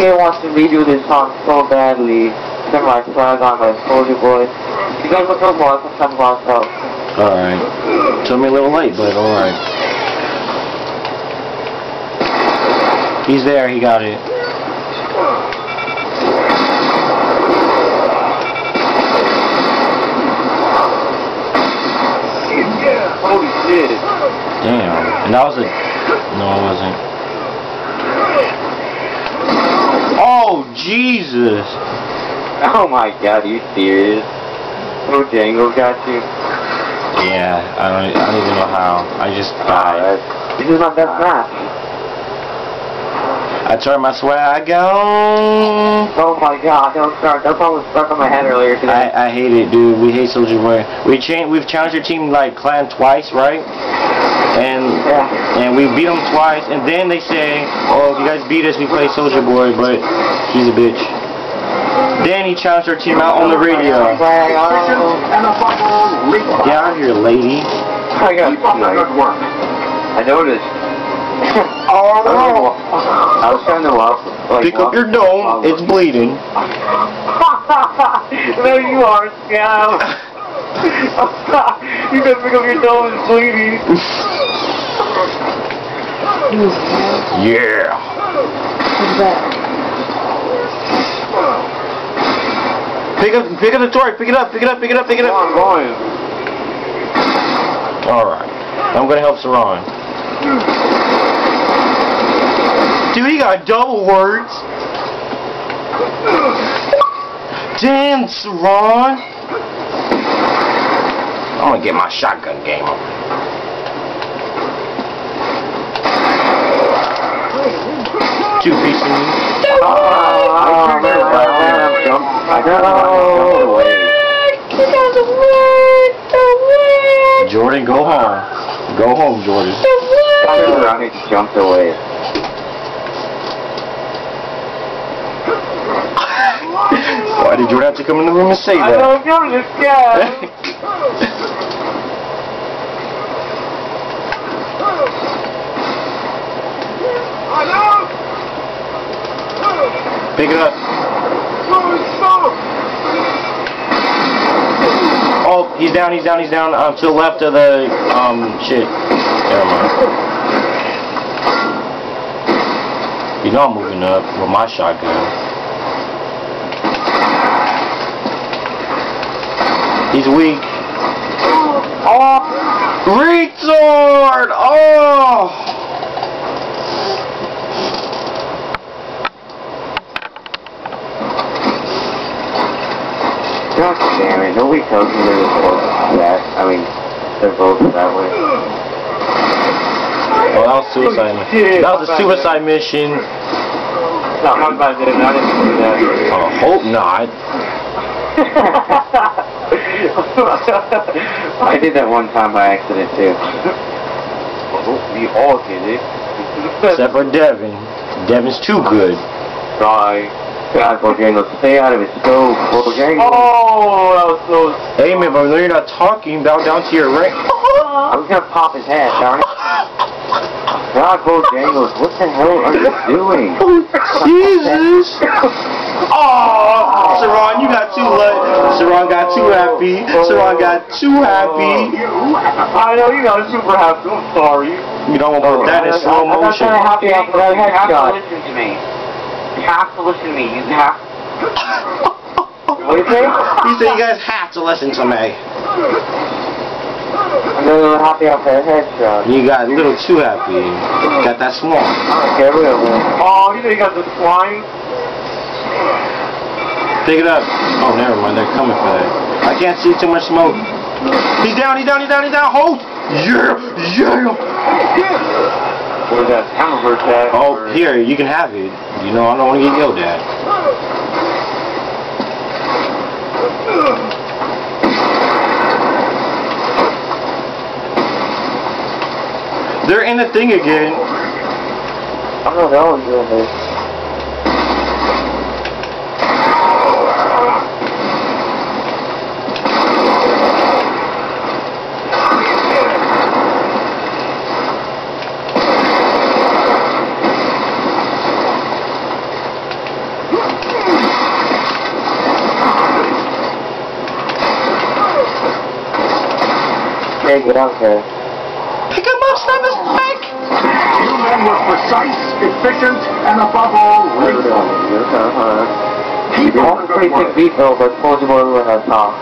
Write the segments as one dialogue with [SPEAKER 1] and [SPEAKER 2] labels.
[SPEAKER 1] EA wants to redo this song so badly. Never mind, so I got my Soldier Boy. You guys look up more, some lost out.
[SPEAKER 2] Alright. Took me a little late, but alright. He's there, he got it.
[SPEAKER 1] Holy shit.
[SPEAKER 2] Damn. And that was a... No, it wasn't. Oh, Jesus!
[SPEAKER 1] Oh my god, are you serious? Oh, Django got you.
[SPEAKER 2] Yeah, I don't, I don't even know how. I just died.
[SPEAKER 1] that's- this is my best match.
[SPEAKER 2] I turned my swag on.
[SPEAKER 1] Oh my god, don't start. That song was stuck on my head earlier today.
[SPEAKER 2] I, I hate it, dude. We hate Soldier Boy. We cha- we've challenged your team like clan twice, right? And
[SPEAKER 1] yeah.
[SPEAKER 2] and we beat them twice, and then they say, "Oh, if you guys beat us, we play Soldier Boy," but he's a bitch. Then he challenged our team out on the radio.
[SPEAKER 1] Swag on.
[SPEAKER 3] And a buckle legal.
[SPEAKER 2] Get out of here, lady.
[SPEAKER 1] I got
[SPEAKER 3] Keep up the good work.
[SPEAKER 1] I noticed.
[SPEAKER 3] Oh,
[SPEAKER 1] no. I was trying to walk. Like,
[SPEAKER 2] Pick up your dome. It's bleeding.
[SPEAKER 1] there you are, Scout. you gotta pick up your dome, it's bleeding.
[SPEAKER 2] Yeah. Pick up, pick up the torch. Pick it up. Pick it up. Pick it up. Pick it up.
[SPEAKER 1] I'm going.
[SPEAKER 2] All right. I'm gonna help Saran. Dude, he got double words. Damn, Saran. I'm gonna get my shotgun game on. Two pieces.
[SPEAKER 1] Oh, I remember that when I jumped. I jumped away.
[SPEAKER 2] Jordan, go home. Go home, Jordan.
[SPEAKER 1] I remember I just jumped away.
[SPEAKER 2] Why did Jordan have to come in the room and say that?
[SPEAKER 1] I don't know this guy.
[SPEAKER 2] Pick it up. Oh, he's down, he's down, he's down. Um, to the left of the, um, shit. Never mind. You know I'm moving up with my shotgun. He's weak. Oh! Retard! Oh!
[SPEAKER 1] God damn it, nobody tells me they're both that. I mean, they're both that way.
[SPEAKER 2] Oh, that was suicide oh, mission. That was a suicide mission.
[SPEAKER 1] No, my bad, dude. I didn't do that.
[SPEAKER 2] Oh, I hope not.
[SPEAKER 1] I did that one time by accident, too. We all did it.
[SPEAKER 2] Except for Devin. Devin's too good.
[SPEAKER 1] Sorry. God, Bojangles, stay out of it. So, Bojangles.
[SPEAKER 4] Oh, that was close.
[SPEAKER 2] Hey man, but when you're not talking, bow down to your rank.
[SPEAKER 1] I was gonna pop his head, darn it. Ah, God, Bojangles, what the hell are you doing?
[SPEAKER 2] Jesus! Oh, Saran, you got too lucky. Saran got too happy. Saran got too happy. Oh.
[SPEAKER 4] I know you got super happy. I'm sorry.
[SPEAKER 2] You don't want to put that in slow motion.
[SPEAKER 1] I'm not
[SPEAKER 2] motion.
[SPEAKER 1] trying to help you out for that
[SPEAKER 4] You to
[SPEAKER 1] headshot.
[SPEAKER 4] listen to me. You have to listen to me. You have.
[SPEAKER 1] What do you say?
[SPEAKER 2] He said you guys have to listen to me.
[SPEAKER 1] I'm a little happy for that headshot.
[SPEAKER 2] You got a little too happy. Got that swan.
[SPEAKER 1] Okay, whatever.
[SPEAKER 4] Oh, you know you got the slime.
[SPEAKER 2] Pick it up. Oh, never mind. They're coming for that. I can't see too much smoke. He's down. He's down. He's down. He's down. Hold. Yeah. Yeah.
[SPEAKER 1] Where's that hammerverse at?
[SPEAKER 2] Oh, here. You can have it. You know I don't want to get yelled at. They're in the thing again.
[SPEAKER 1] I don't know, that one's doing this. Take it, I don't.
[SPEAKER 2] Pick him up, snap his neck!
[SPEAKER 3] You men were precise, efficient, and above all, lethal. Keep
[SPEAKER 1] You
[SPEAKER 3] up
[SPEAKER 1] want pretty
[SPEAKER 3] good
[SPEAKER 1] sick
[SPEAKER 3] work.
[SPEAKER 1] beat though, but Soldier Boy win that top.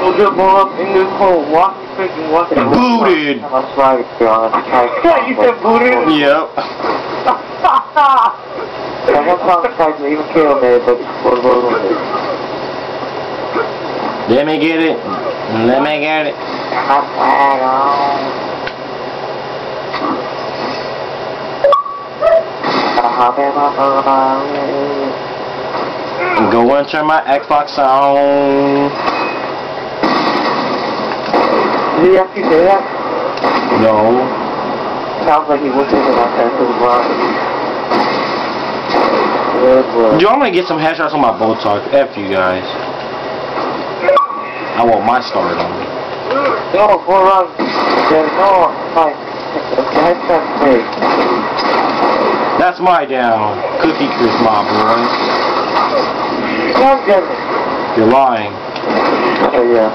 [SPEAKER 4] Soldier Boy up in the cold, walking, freaking walking.
[SPEAKER 2] Booted!
[SPEAKER 1] I'm swag to be honest.
[SPEAKER 4] Yeah, you said booted?
[SPEAKER 2] Yep.
[SPEAKER 1] Someone song tried to even kill me, but Soldier Boy win.
[SPEAKER 2] Let me get it. Let me get it. Go and turn my Xbox on.
[SPEAKER 1] Did he actually say that?
[SPEAKER 2] No.
[SPEAKER 1] Sounds like he was thinking that time to the block. Good.
[SPEAKER 2] Yo, I'm gonna get some headshots on my Botox. F you guys. I want my start on.
[SPEAKER 1] No, go around. There's no, headshot fake.
[SPEAKER 2] That's my down. Cookie Chris, my boy.
[SPEAKER 1] It.
[SPEAKER 2] You're lying.
[SPEAKER 1] Oh, yeah.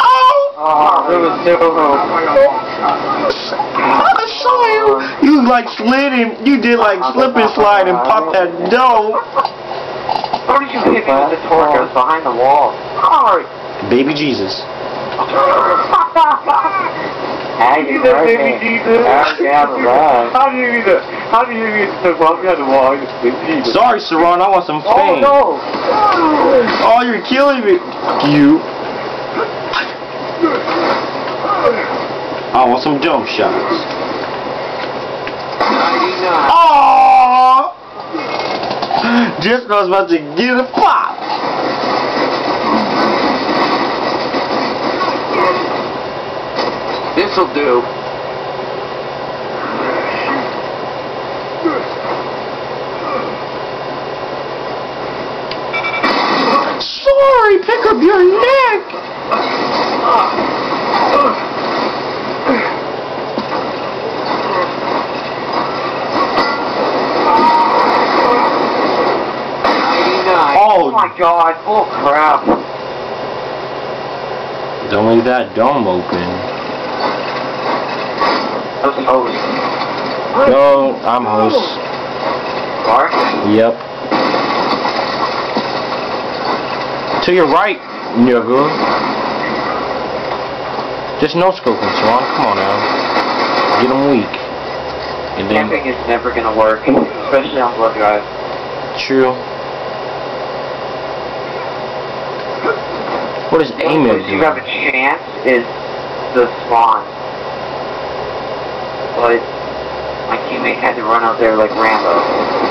[SPEAKER 2] Oh!
[SPEAKER 1] Oh, there was no
[SPEAKER 2] I saw you. You like slid and you did like slip and slide and pop that dough.
[SPEAKER 4] How did you hit me with the torch? I was behind the wall. Alright.
[SPEAKER 2] Baby Jesus.
[SPEAKER 1] Hey,
[SPEAKER 4] You
[SPEAKER 1] you
[SPEAKER 4] said
[SPEAKER 1] right
[SPEAKER 4] baby. Jesus.
[SPEAKER 1] Yeah, right.
[SPEAKER 4] How do you mean that? How do you mean the well, behind the wall? You said Jesus.
[SPEAKER 2] Sorry, Saran, I want some
[SPEAKER 1] Oh, no.
[SPEAKER 2] Oh, you're killing me. You. I want some jump shots.
[SPEAKER 4] 99.
[SPEAKER 2] Oh! Just was about to get a pop.
[SPEAKER 4] This'll do.
[SPEAKER 2] Sorry, pick up your neck.
[SPEAKER 4] Oh my god, oh crap.
[SPEAKER 2] Don't leave that dome open.
[SPEAKER 4] Was host.
[SPEAKER 2] No, I'm host.
[SPEAKER 4] Mark?
[SPEAKER 2] Yep. To your right, nigga. Just no scoping, Swan. Come on now. Get him weak. And then,
[SPEAKER 4] Camping is never gonna work, especially on blood drive.
[SPEAKER 2] true. What is aiming?
[SPEAKER 4] you have a chance is the spawn. But my teammate had to run out there like Rambo.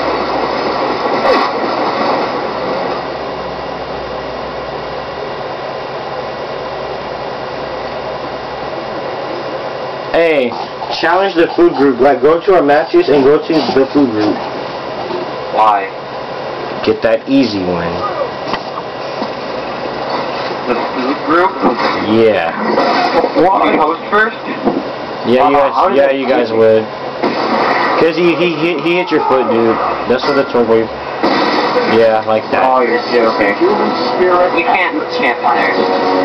[SPEAKER 2] Hey, challenge the food group. Like, go to our matches and go to the food group.
[SPEAKER 4] Why?
[SPEAKER 2] Get that easy win.
[SPEAKER 4] The food group?
[SPEAKER 2] Yeah.
[SPEAKER 4] Why? host first?
[SPEAKER 2] Yeah, you
[SPEAKER 1] Uh,
[SPEAKER 2] guys.
[SPEAKER 1] did
[SPEAKER 2] Yeah, you guys would. Cause he he he, he hit your foot, dude. That's what the turbo. Yeah, like that.
[SPEAKER 4] Oh, you're okay.
[SPEAKER 3] Human spirit
[SPEAKER 4] We can't camp in there.